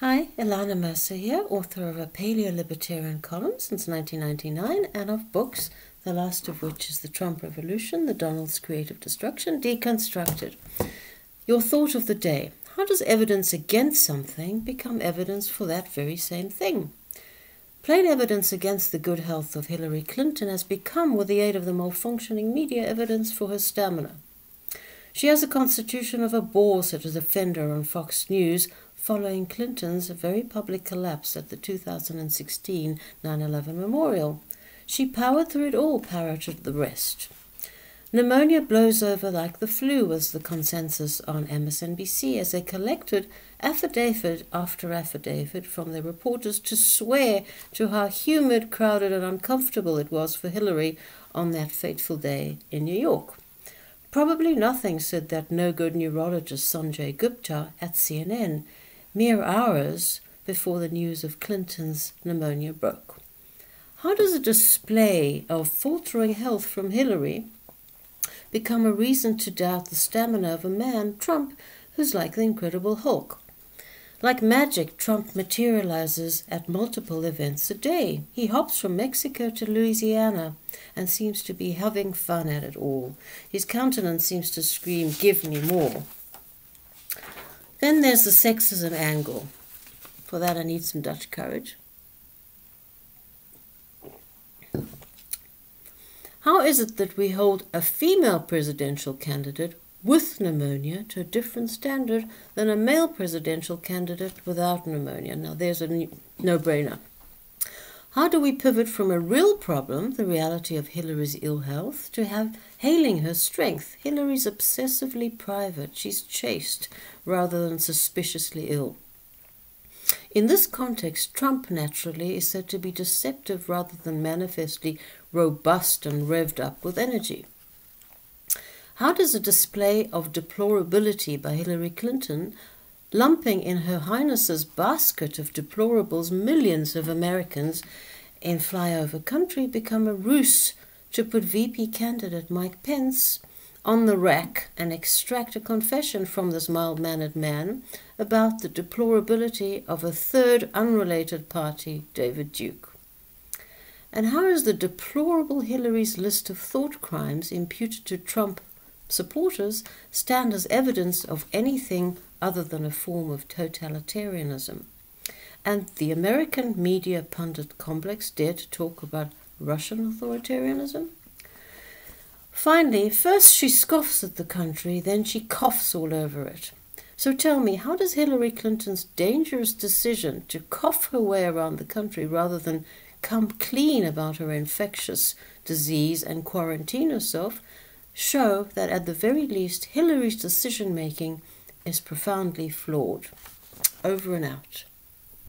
Hi, Ilana Mercer here, author of a paleo libertarian column since 1999 and of books, the last of which is The Trump Revolution, The Donald's Creative Destruction, Deconstructed. Your thought of the day How does evidence against something become evidence for that very same thing? Plain evidence against the good health of Hillary Clinton has become, with the aid of the malfunctioning media, evidence for her stamina. She has a constitution of a boar, such as a Fender on Fox News, following Clinton's very public collapse at the 2016 9 11 memorial. She powered through it all, parroted the rest. Pneumonia blows over like the flu, was the consensus on MSNBC as they collected affidavit after affidavit from their reporters to swear to how humid, crowded, and uncomfortable it was for Hillary on that fateful day in New York. Probably nothing, said that no good neurologist Sanjay Gupta at CNN mere hours before the news of Clinton's pneumonia broke. How does a display of faltering health from Hillary become a reason to doubt the stamina of a man, Trump, who's like the Incredible Hulk? Like magic, Trump materializes at multiple events a day. He hops from Mexico to Louisiana and seems to be having fun at it all. His countenance seems to scream, Give me more. Then there's the sexism angle. For that, I need some Dutch courage. How is it that we hold a female presidential candidate with pneumonia to a different standard than a male presidential candidate without pneumonia? Now, there's a no brainer. How do we pivot from a real problem, the reality of Hillary's ill health, to have hailing her strength? Hillary's obsessively private. She's chaste rather than suspiciously ill. In this context, Trump naturally is said to be deceptive rather than manifestly robust and revved up with energy. How does a display of deplorability by Hillary Clinton lumping in Her Highness's basket of deplorables millions of Americans in flyover country become a ruse to put VP candidate Mike Pence on the rack and extract a confession from this mild mannered man about the deplorability of a third unrelated party, David Duke. And how is the deplorable Hillary's list of thought crimes imputed to Trump supporters stand as evidence of anything other than a form of totalitarianism. And the American media pundit complex dare to talk about Russian authoritarianism? Finally, first she scoffs at the country, then she coughs all over it. So tell me, how does Hillary Clinton's dangerous decision to cough her way around the country rather than come clean about her infectious disease and quarantine herself show that at the very least Hillary's decision making is profoundly flawed. Over and out.